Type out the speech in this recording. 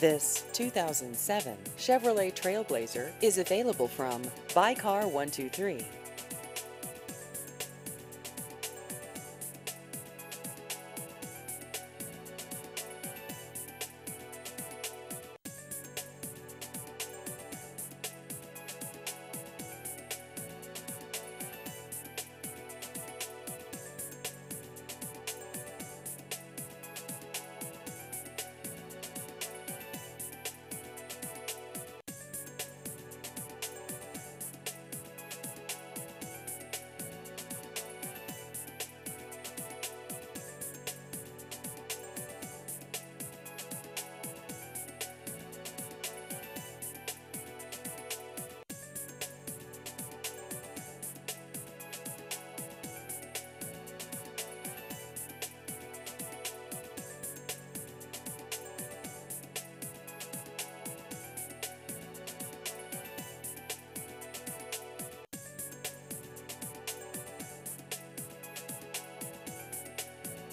This 2007 Chevrolet Trailblazer is available from Buy Car 123.